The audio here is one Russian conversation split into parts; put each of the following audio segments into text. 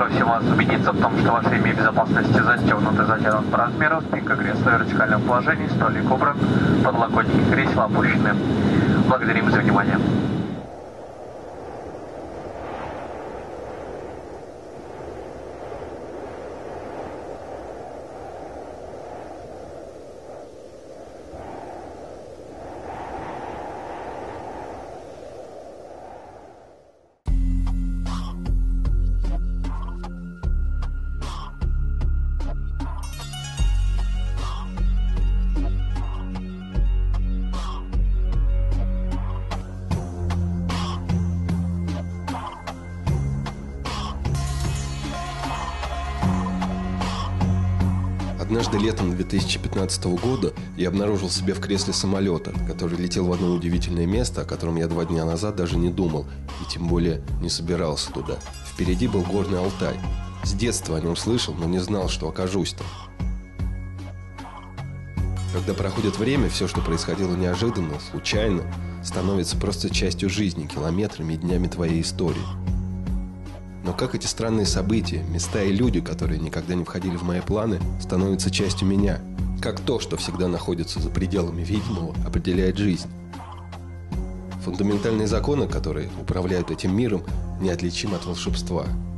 Просим вас убедиться в том, что ваш ремень безопасности застегнут и затянут по размеру, спинка кресла в вертикальном положении, столик убран, подлокотники кресла опущены. Благодарим за внимание. Однажды летом 2015 года я обнаружил себя в кресле самолета, который летел в одно удивительное место, о котором я два дня назад даже не думал, и тем более не собирался туда. Впереди был горный Алтай. С детства о нем слышал, но не знал, что окажусь там. Когда проходит время, все, что происходило неожиданно, случайно, становится просто частью жизни, километрами и днями твоей истории. Но как эти странные события, места и люди, которые никогда не входили в мои планы, становятся частью меня? Как то, что всегда находится за пределами видимого, определяет жизнь? Фундаментальные законы, которые управляют этим миром, неотличимы от волшебства –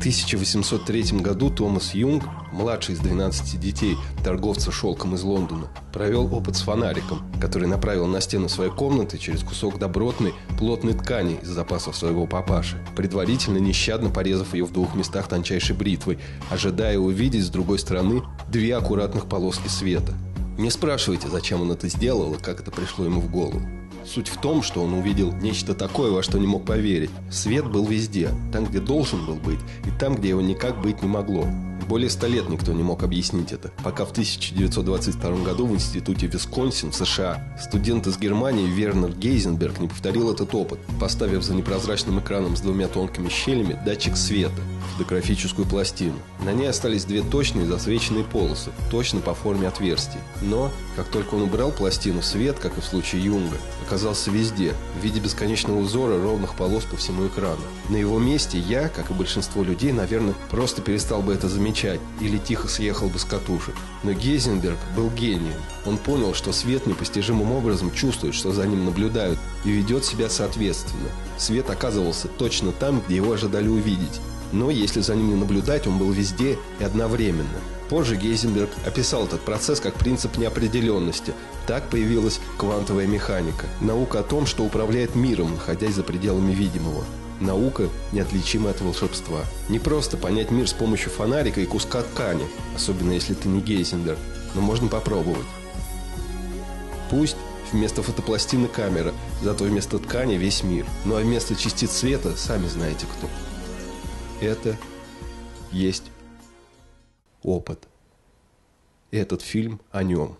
1803 году Томас Юнг, младший из 12 детей торговца шелком из Лондона, провел опыт с фонариком, который направил на стену своей комнаты через кусок добротной, плотной ткани из запасов своего папаши, предварительно нещадно порезав ее в двух местах тончайшей бритвой, ожидая увидеть с другой стороны две аккуратных полоски света. Не спрашивайте, зачем он это сделал и как это пришло ему в голову. Суть в том, что он увидел нечто такое, во что не мог поверить. Свет был везде, там, где должен был быть, и там, где его никак быть не могло. Более ста лет никто не мог объяснить это, пока в 1922 году в институте Висконсин в США студент из Германии Вернер Гейзенберг не повторил этот опыт, поставив за непрозрачным экраном с двумя тонкими щелями датчик света, фотографическую пластину. На ней остались две точные засвеченные полосы, точно по форме отверстий. Но, как только он убрал пластину, свет, как и в случае Юнга, оказался везде, в виде бесконечного узора ровных полос по всему экрану. На его месте я, как и большинство людей, наверное, просто перестал бы это замечать или тихо съехал бы с катушек. Но Гейзенберг был гением. Он понял, что свет непостижимым образом чувствует, что за ним наблюдают, и ведет себя соответственно. Свет оказывался точно там, где его ожидали увидеть. Но если за ним не наблюдать, он был везде и одновременно. Позже Гейзенберг описал этот процесс как принцип неопределенности. Так появилась квантовая механика. Наука о том, что управляет миром, находясь за пределами видимого. Наука неотличима от волшебства. Не просто понять мир с помощью фонарика и куска ткани, особенно если ты не Гейзенберг, но можно попробовать. Пусть вместо фотопластины камера, зато вместо ткани весь мир. Ну а вместо частиц света сами знаете кто. Это есть опыт. И этот фильм о нем –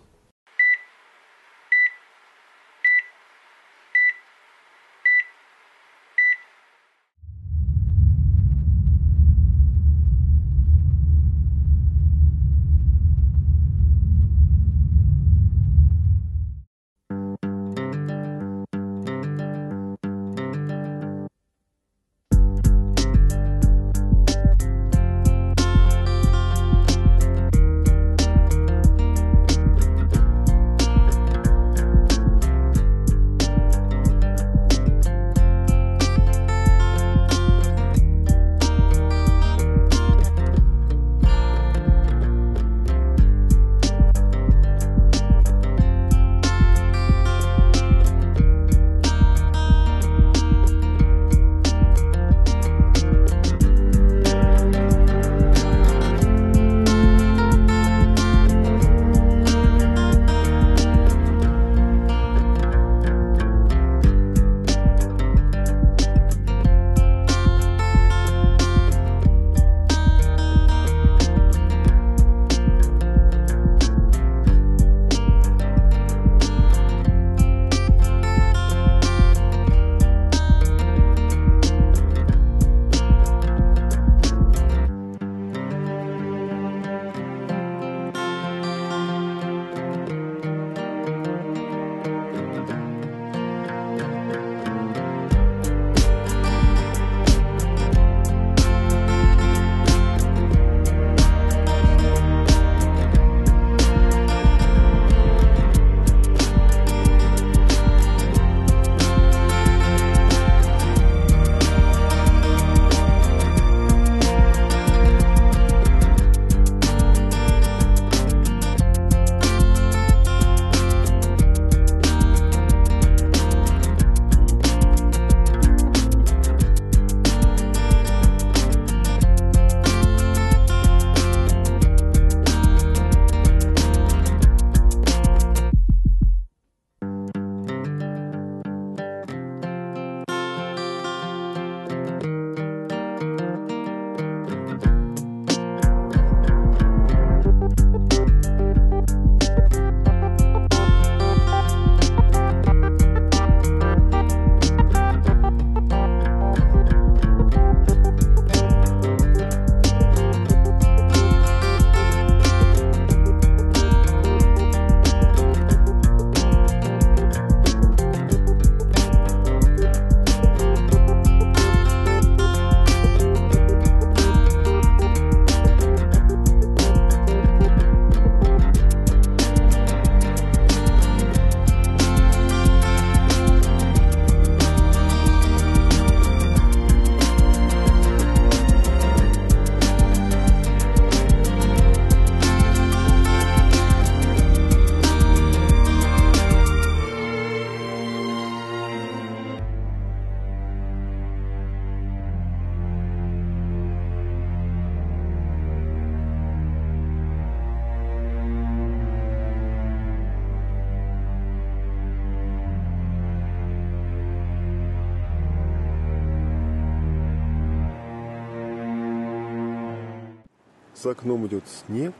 За окном идет снег.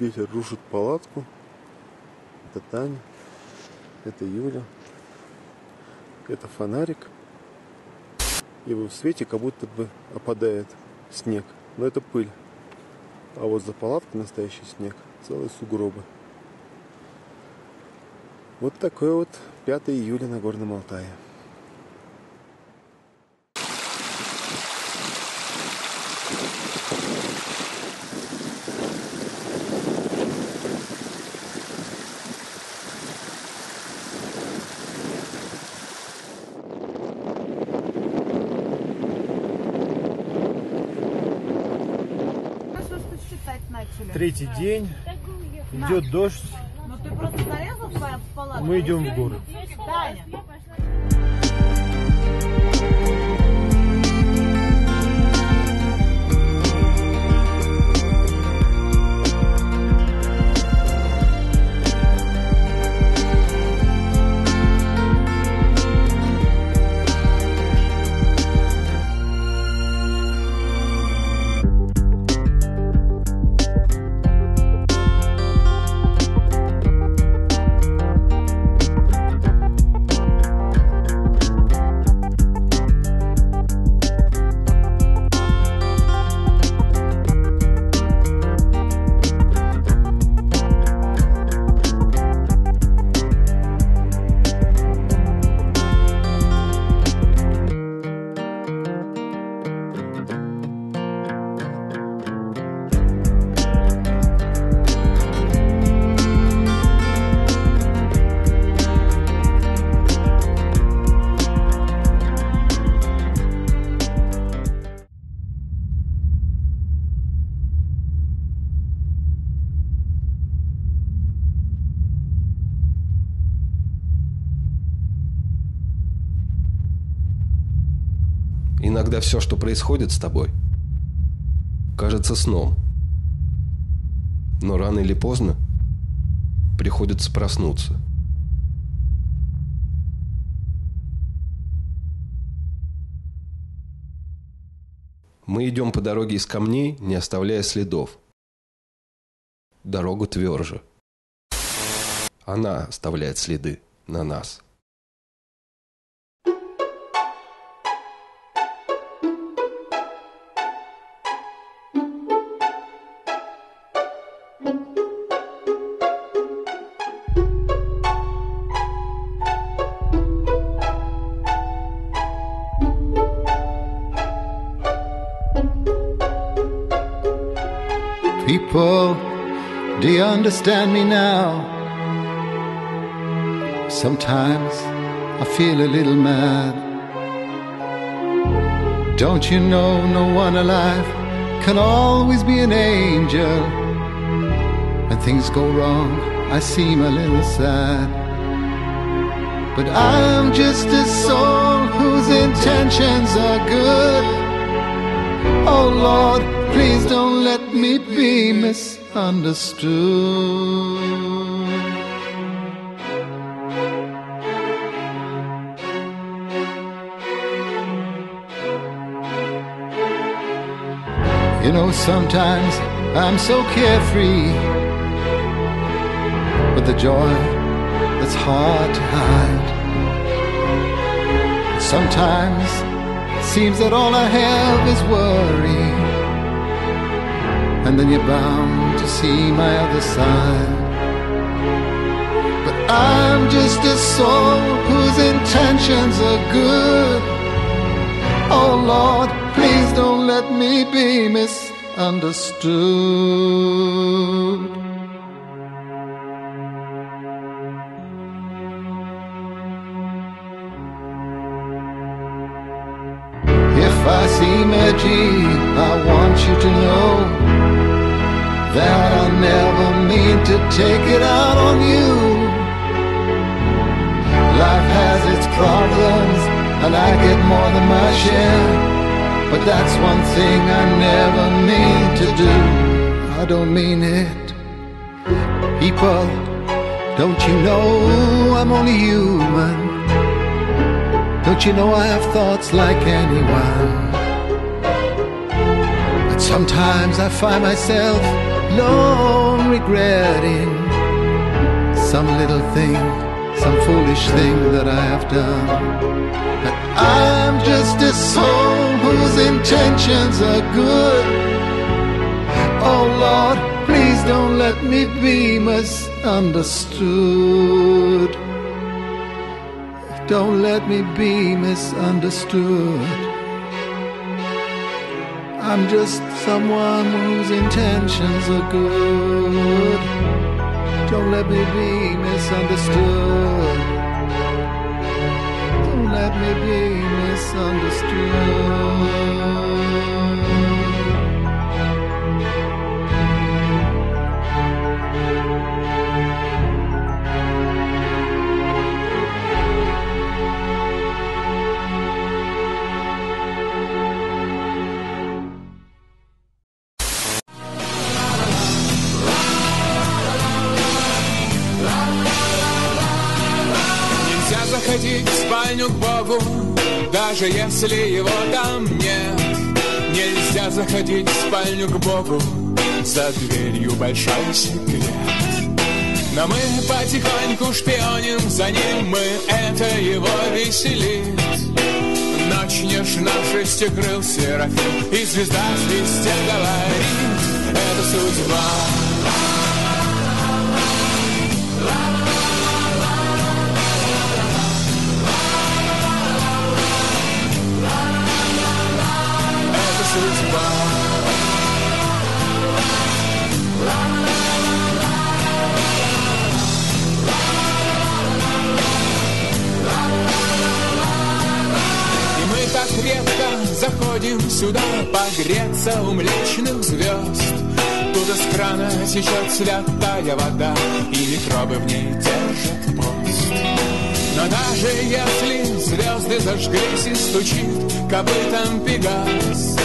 Ветер рушит палатку. Это Таня. Это Юля. Это фонарик. И в свете как будто бы опадает снег. Но это пыль. А вот за палаткой настоящий снег. Целые сугробы. Вот такой вот 5 июля на Горном Алтае. Третий день, идет дождь, мы идем в город. Иногда все, что происходит с тобой, кажется сном. Но рано или поздно приходится проснуться. Мы идем по дороге из камней, не оставляя следов. Дорога тверже. Она оставляет следы на нас. People, do you understand me now? Sometimes I feel a little mad. Don't you know no one alive can always be an angel? When things go wrong, I seem a little sad. But I'm just a soul whose intentions are good. Oh Lord, please don't let me be misunderstood. You know, sometimes I'm so carefree with the joy that's hard to hide. Sometimes seems that all I have is worry, and then you're bound to see my other side. But I'm just a soul whose intentions are good. Oh Lord, please don't let me be misunderstood. That I never mean to take it out on you. Life has its problems, and I get more than my share. But that's one thing I never mean to do. I don't mean it. People, don't you know I'm only human? Don't you know I have thoughts like anyone? But Sometimes I find myself alone regretting some little thing, some foolish thing that I have done. But I'm just a soul whose intentions are good. Oh Lord, please don't let me be misunderstood. Don't let me be misunderstood. I'm just someone whose intentions are good. Don't let me be misunderstood. Don't let me be misunderstood. Заходить в спальню к Богу, даже если его там нет. Нельзя заходить в спальню к Богу, за дверью большой секрет. Но мы потихоньку шпионим за ним, мы это его веселит. Ночь нежна в шесте крыл Серафим, и звезда в листе говорит, это судьба. Погреться у млечных звезд. Тут из крана течет святая вода И микробы в ней держат пост. Но даже если звезды зажглись и стучит Копытом пегас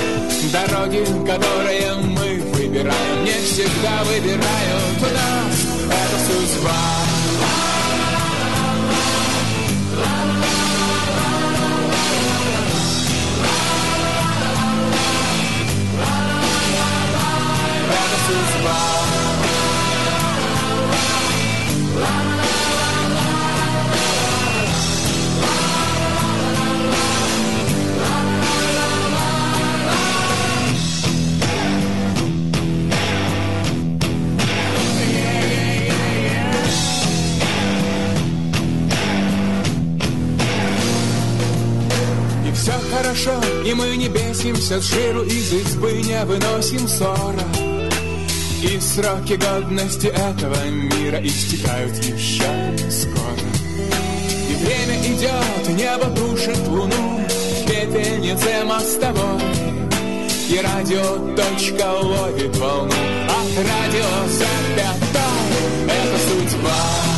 Дороги, которые мы выбираем Не всегда выбирают нас Это судьба хорошо, и мы не бесимся с жиру Из избы не выносим ссора И сроки годности этого мира Истекают еще скоро. И время идет, небо тушит луну Пепельнице мостовой. И радио точка ловит волну От радио запятой Это судьба